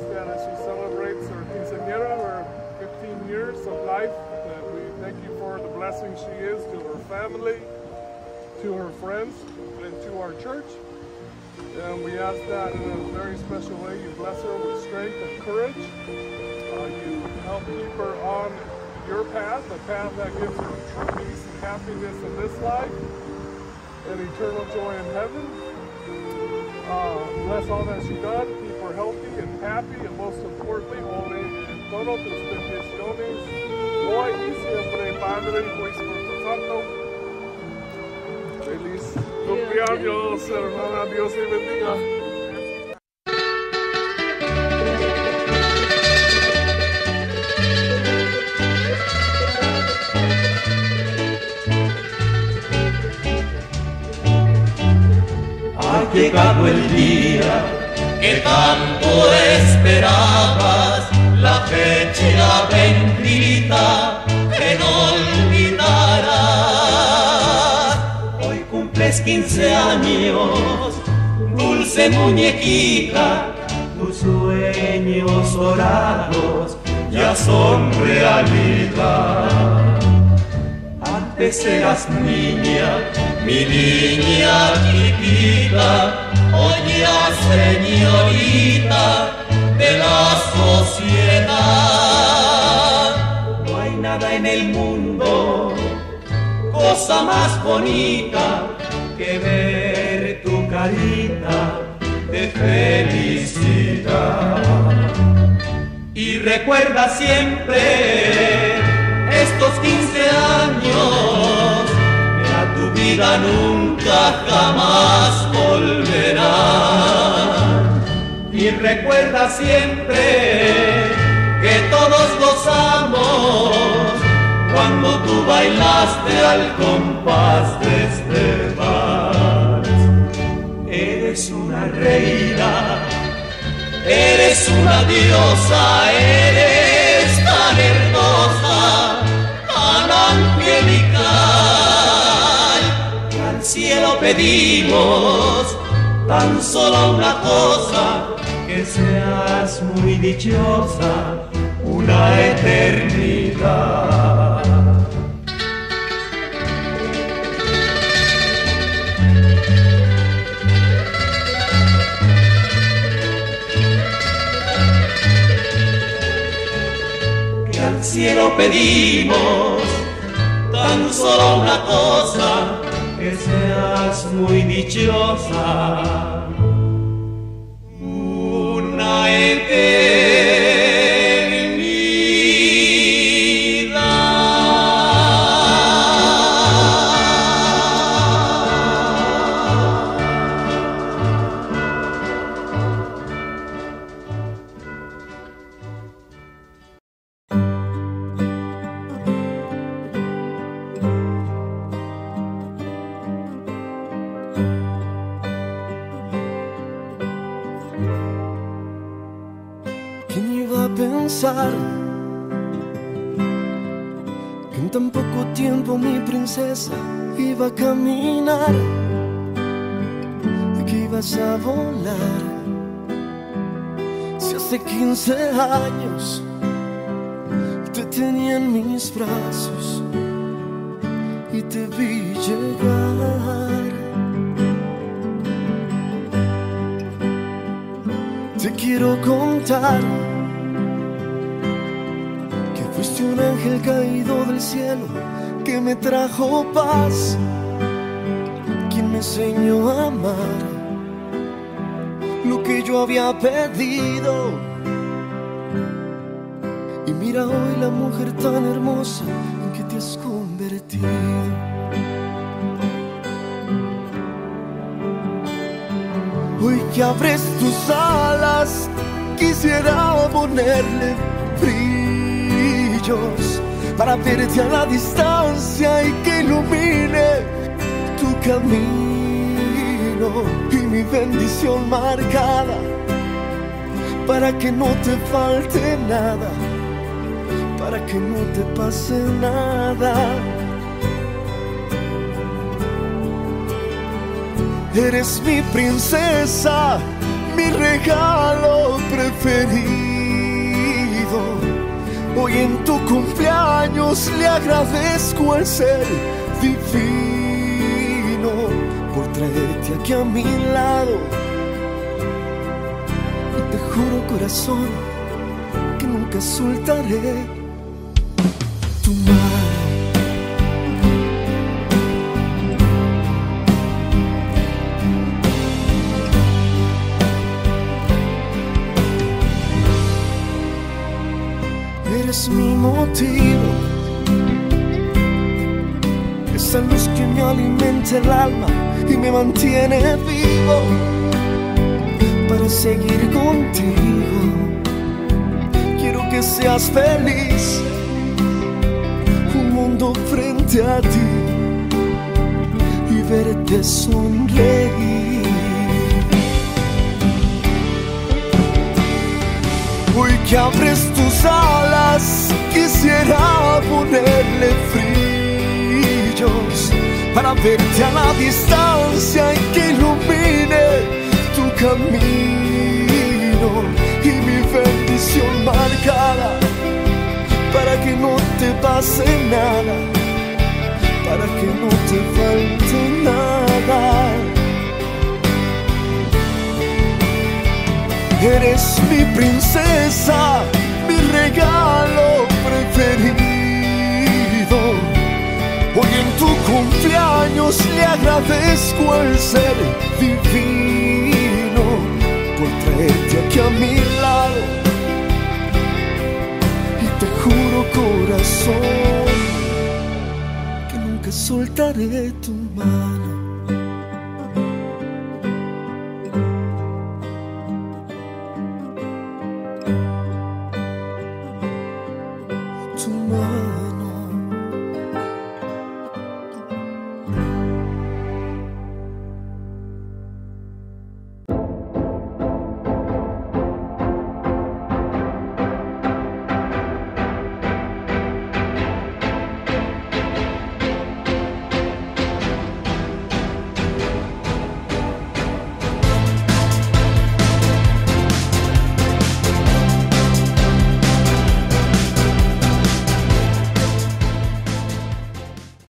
as she celebrates her quinceañera, her 15 years of life, we thank you for the blessing she is to her family, to her friends, and to our church. And we ask that in a very special way you bless her with strength and courage. Uh, you help keep her on your path, a path that gives her true peace and happiness in this life and eternal joy in heaven. Uh, bless all that she does, keep her healthy and happy, and most importantly, ore en todas tus peticiones, hoy y siempre, Padre, Hijo y Espíritu Santo. Feliz cumpleaños, hermana, Dios te bendiga. Llegado el día que tanto esperabas, la fecha bendita que no olvidarás. Hoy cumples 15 años, dulce muñequita, tus sueños dorados ya son realidad. Antes eras niña, mi niña chiquita, ya señorita de la sociedad. No hay nada en el mundo, cosa más bonita que ver tu carita de felicidad. Y recuerda siempre estos 15 años nunca jamás volverán. Y recuerda siempre que todos gozamos cuando tú bailaste al compás de este vals. Eres una reina, eres una diosa, eres pedimos tan solo una cosa, que seas muy dichosa, una eternidad. que al cielo pedimos tan solo una cosa, que seas muy dichosa. ¿Quién iba a pensar que en tan poco tiempo mi princesa iba a caminar y que ibas a volar? Si hace 15 años te tenía en mis brazos y te vi llegar. Te quiero contar que fuiste un ángel caído del cielo que me trajo paz, quien me enseñó a amar lo que yo había pedido. Y mira hoy la mujer tan hermosa en que te has convertido. Hoy que abres tus alas, quisiera ponerle brillos para verte a la distancia y que ilumine tu camino y mi bendición marcada para que no te falte nada, para que no te pase nada. Eres mi princesa, mi regalo preferido. Hoy en tu cumpleaños le agradezco el ser divino por traerte aquí a mi lado. Y te juro corazón que nunca soltaré tu mano. Eres mi motivo, esa luz que me alimenta el alma y me mantiene vivo para seguir contigo. Quiero que seas feliz, un mundo frente a ti y verte sonreír. Hoy que abres tus alas, quisiera ponerle brillos para verte a la distancia y que ilumine tu camino y mi bendición marcada para que no te pase nada, para que no te falte Eres mi princesa, mi regalo preferido. Hoy en tu cumpleaños le agradezco el ser divino por traerte aquí a mi lado. Y te juro corazón que nunca soltaré tu mano.